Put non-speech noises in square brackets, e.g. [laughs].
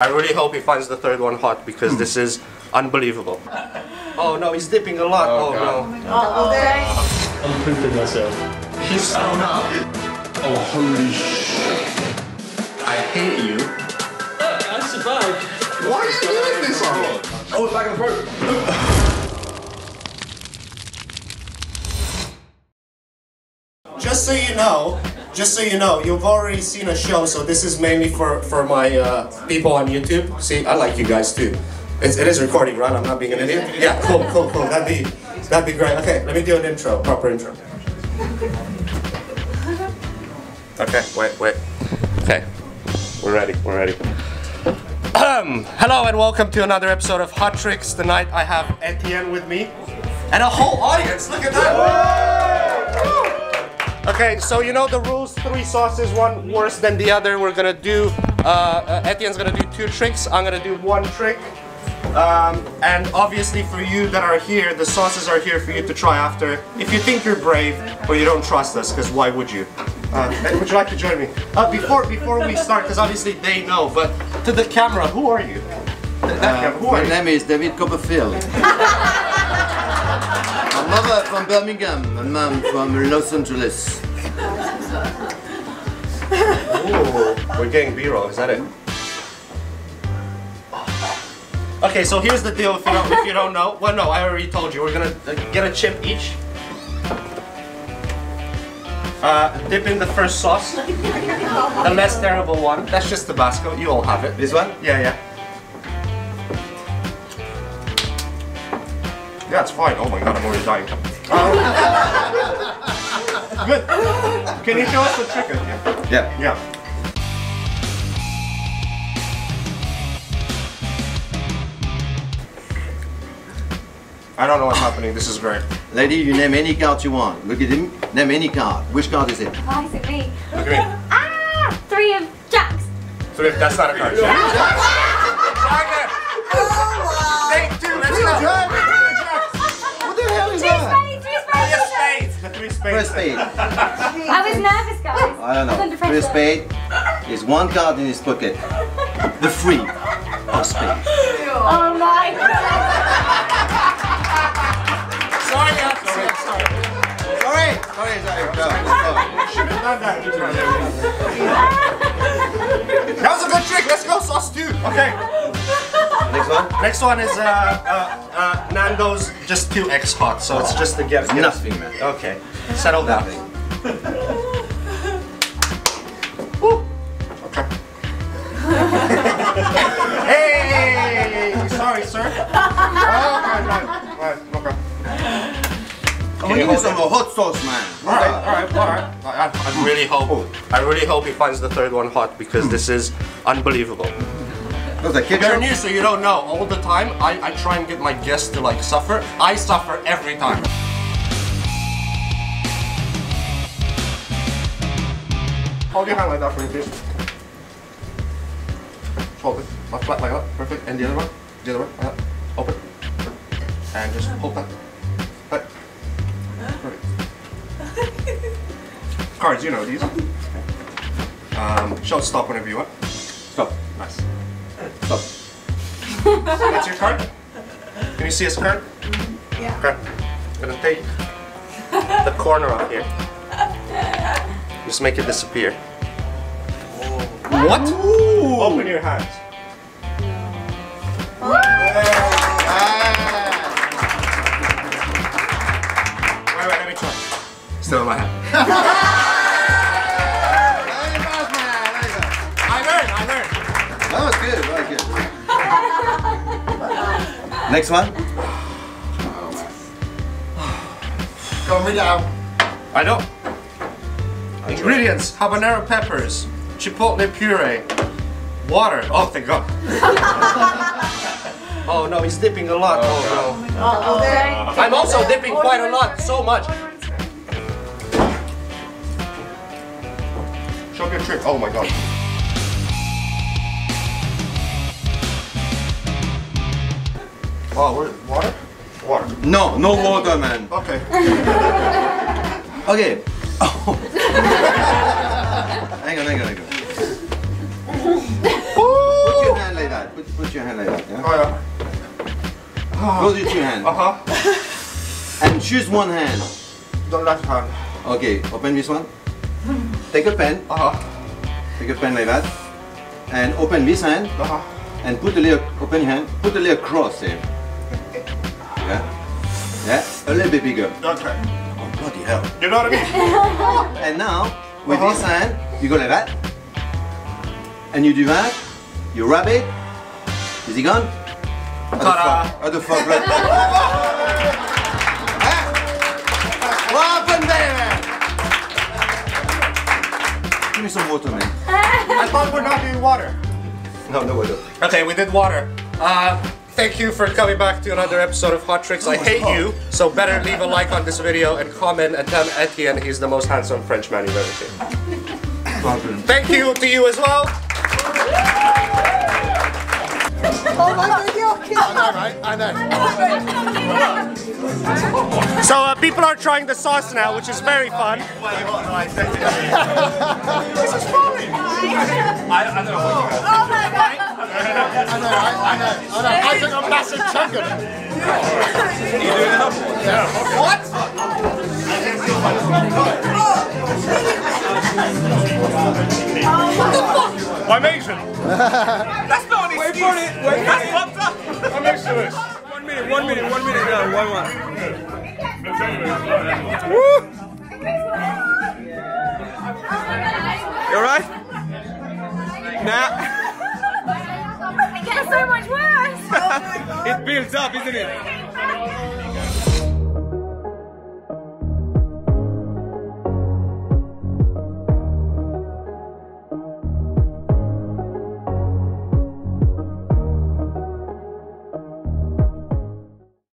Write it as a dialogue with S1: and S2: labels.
S1: I really hope he finds the third one hot because this is unbelievable. [laughs] Oh no, he's dipping a lot. Oh, oh no.
S2: I'm pooping myself.
S1: He's thrown up.
S3: Oh, holy shit.
S1: I hate you.
S2: I survived.
S3: Why are you doing this on? Oh, it's back in the throat.
S1: Just so you know, just so you know, you've already seen a show, so this is mainly for for my uh, people on YouTube. See, I like you guys too. It's, it is recording, right? I'm not being an idiot. Yeah, cool, cool, cool. That'd be that'd be great. Okay, let me do an intro, proper intro. Okay, wait, wait. Okay, we're ready. We're ready. Um, hello and welcome to another episode of Hot Tricks. Tonight I have Etienne with me and a whole audience. Look at that. Okay, so you know the rules. Three sauces, one worse than the other. We're gonna do. Uh, uh, Etienne's gonna do two tricks. I'm gonna do one trick. Um, and obviously for you that are here, the sauces are here for you to try after. If you think you're brave or you don't trust us, because why would you? Uh, would you like to join me? Uh, before before we start, because obviously they know, but to the camera, who are you? Camera, who are
S4: My
S1: you?
S4: name is David Copperfield. [laughs] My mother from Birmingham, my mom from Los Angeles.
S1: Ooh, we're getting B-roll. Is that it? Okay, so here's the deal. If you don't, if you don't know, well, no, I already told you. We're gonna uh, get a chip each. Uh, dip in the first sauce, the less terrible one. That's just Tabasco. You all have it.
S4: This one?
S1: Yeah, yeah. Yeah, it's fine. Oh my god, I'm already dying. Um, [laughs] good. Can you show us the trick? Etienne?
S4: Yeah.
S1: Yeah. I don't know what's happening. This is great.
S4: Lady, you name any card you want. Look at him. Name any card. Which card is it?
S5: Why is it me?
S1: Look at me.
S5: Ah! Three of jacks.
S1: So if that's not a card. [laughs] Take two. Let's go.
S4: What
S5: spades.
S1: The three spades.
S4: Spade.
S5: I was nervous, guys.
S4: I don't
S5: was under
S4: know. First
S5: pressure.
S4: spade is one card in his pocket. The free of spade.
S5: Oh my god.
S1: Sorry, I'm sorry. sorry.
S4: Sorry. Sorry, sorry. No,
S1: Should that. [laughs] That was a good trick. Let's go, sauce two. Okay.
S4: Next one?
S1: Next one is uh, uh, uh, Nando's just 2x hot, so it's just to get, get
S4: Nothing, man.
S1: Okay, settle down. [laughs] Woo. Okay. [laughs] hey, sorry, sir. Oh, [laughs] okay, right, okay.
S4: I'm gonna give you some hot sauce, man.
S1: All right, all right, all right. I, I I really hope, I really hope he finds the third one hot because this is unbelievable.
S4: Looks like
S1: You're new, so you don't know. All the time, I, I try and get my guests to like suffer. I suffer every time. Hold your hand like that for me, please. Hold it. Like flat like that. Perfect. And the other one. The other one. Like that. Open. And just hold that. Right. Perfect. Cards, you know these. Um, show stop whenever you want.
S4: Stop.
S1: Nice.
S4: Stop.
S1: That's your card? Can you see his card? Yeah. Okay. I'm gonna take the corner off here. Just make it disappear. What? Open your hands. Wait, wait, let me try. Still in my hand. [laughs]
S4: Next one?
S3: Calm me down.
S1: I know. Ingredients: habanero peppers, chipotle puree, water. Oh, thank God. [laughs] oh no, he's dipping a lot. Oh, no. Oh, ah. I'm also dipping quite a lot, so much. Show your trick. Oh my God. Water? Water.
S4: No, no water, man.
S1: Okay.
S4: okay. Oh. [laughs] hang on, hang on, hang on. Put your hand like that. Put, your hand like that. Yeah? Oh, yeah. Close your two hands.
S1: Uh-huh.
S4: And choose one hand.
S1: The left hand.
S4: Okay, open this one. Take a pen.
S1: Uh-huh.
S4: Take a pen like that. And open this hand.
S1: Uh-huh.
S4: And put the little, open hand, put the little cross here. Yeah. Yeah. A little bit bigger.
S1: Okay.
S4: Oh, bloody hell.
S1: You know what I mean? [laughs]
S4: And now, with
S1: Uh-huh.
S4: this hand, you go like that. And you do that. You rub it. Is he gone?
S1: Ta-da.
S4: The fuck? Right? [laughs] What happened there? Give me some water, man.
S1: I thought we're not doing water.
S4: No, no water.
S1: Okay, we did water. Uh, thank you for coming back to another episode of Hot Tricks. I hate you, so better leave a like on this video and comment and tell Etienne he's the most handsome French man you've ever seen. Thank you to you as well. I know, right? So uh, people are trying the sauce now, which is very fun. [laughs] this is fun.
S5: Oh my god.
S3: I know, I, I know, I know. I took a massive chunk of it.
S1: I'm Asian. That's not an excuse. Wait for it. Wait That's fucked up. I'm used to this.
S2: One minute, one minute, one minute, no, one, one. You alright? Nah,
S5: It gets so much worse. [laughs]
S2: it builds up, isn't it? [laughs]